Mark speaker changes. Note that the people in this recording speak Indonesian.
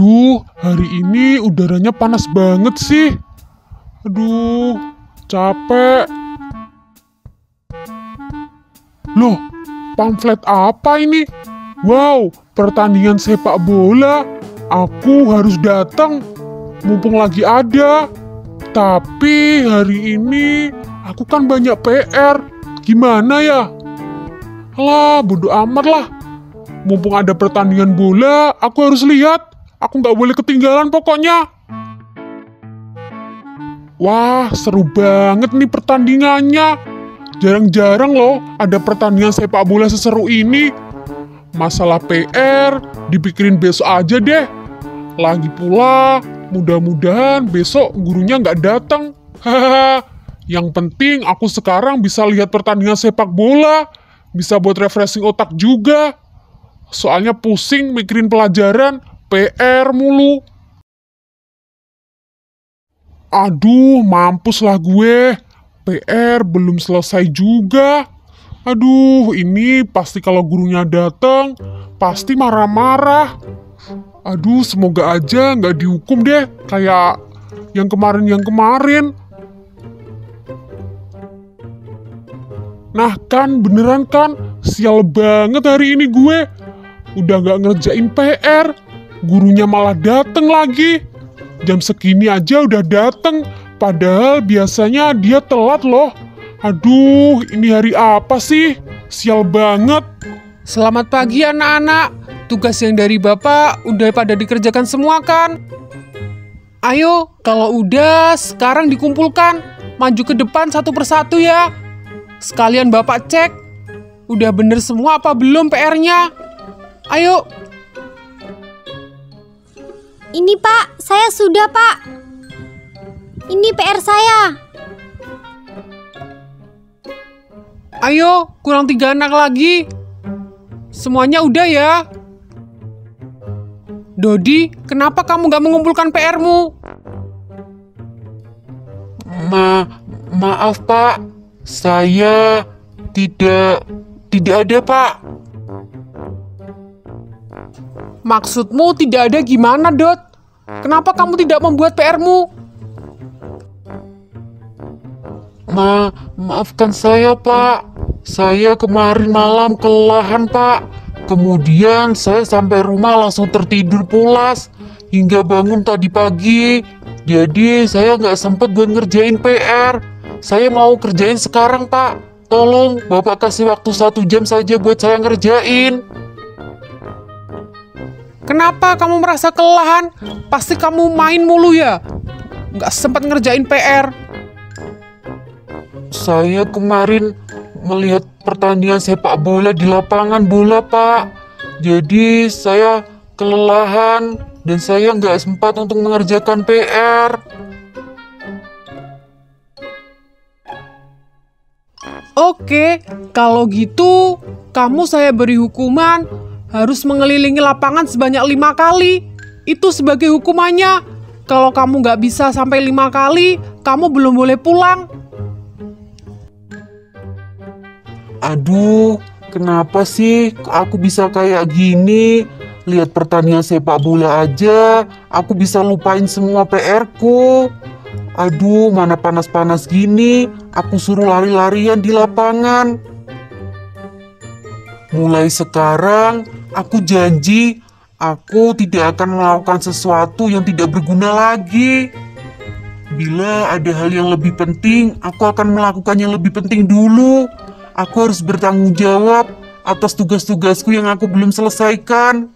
Speaker 1: Aduh, hari ini udaranya panas banget sih. Aduh, capek. Loh, pamflet apa ini? Wow, pertandingan sepak bola. Aku harus datang, mumpung lagi ada. Tapi hari ini aku kan banyak PR. Gimana ya? Lah, bodo amat lah. Mumpung ada pertandingan bola, aku harus lihat. Aku nggak boleh ketinggalan pokoknya. Wah, seru banget nih pertandingannya. Jarang-jarang loh ada pertandingan sepak bola seseru ini. Masalah PR dipikirin besok aja deh. Lagi pula, mudah-mudahan besok gurunya nggak datang. Hahaha. Yang penting aku sekarang bisa lihat pertandingan sepak bola. Bisa buat refreshing otak juga. Soalnya pusing mikirin pelajaran, PR mulu. Aduh, mampus lah gue. PR belum selesai juga. Aduh, ini pasti kalau gurunya datang, pasti marah-marah. Aduh, semoga aja nggak dihukum deh, kayak yang kemarin yang kemarin. Nah kan, beneran kan, sial banget hari ini gue. Udah nggak ngerjain PR, gurunya malah dateng lagi. Jam segini aja udah dateng, padahal biasanya dia telat loh. Aduh, ini hari apa sih? Sial banget.
Speaker 2: Selamat pagi anak-anak. Tugas yang dari Bapak udah pada dikerjakan semua kan? Ayo, kalau udah sekarang dikumpulkan. Maju ke depan satu persatu ya. Sekalian Bapak cek. Udah bener semua apa belum PR-nya? Ayo,
Speaker 3: Ini pak, saya sudah pak. Ini PR saya.
Speaker 2: ayo, kurang tiga anak lagi. Semuanya udah ya. Dodi, kenapa kamu gak mengumpulkan PR-mu?
Speaker 4: Ma, maaf Pak, saya tidak tidak ada Pak.
Speaker 2: Maksudmu tidak ada gimana, Dot? Kenapa kamu tidak membuat PR-mu?
Speaker 4: Ma, maafkan saya Pak. Saya kemarin malam kelelahan Pak. Kemudian saya sampai rumah langsung tertidur pulas hingga bangun tadi pagi. Jadi saya nggak sempet buat ngerjain PR. Saya mau kerjain sekarang Pak. Tolong Bapak kasih waktu satu jam saja buat saya ngerjain.
Speaker 2: Kenapa kamu merasa kelelahan? Pasti kamu main mulu ya? Nggak sempat ngerjain PR.
Speaker 4: Saya kemarin melihat pertandingan sepak bola di lapangan bola, Pak. Jadi saya kelelahan dan saya nggak sempat untuk mengerjakan PR.
Speaker 2: Oke, kalau gitu kamu saya beri hukuman harus mengelilingi lapangan sebanyak lima kali. Itu sebagai hukumannya. Kalau kamu nggak bisa sampai lima kali, kamu belum boleh pulang.
Speaker 4: Aduh, kenapa sih aku bisa kayak gini? Lihat pertandingan sepak bola aja, aku bisa lupain semua PR-ku. Aduh, mana panas-panas gini, aku suruh lari-larian di lapangan. Mulai sekarang, aku janji aku tidak akan melakukan sesuatu yang tidak berguna lagi. Bila ada hal yang lebih penting, aku akan melakukan yang lebih penting dulu. Aku harus bertanggung jawab atas tugas-tugasku yang aku belum selesaikan.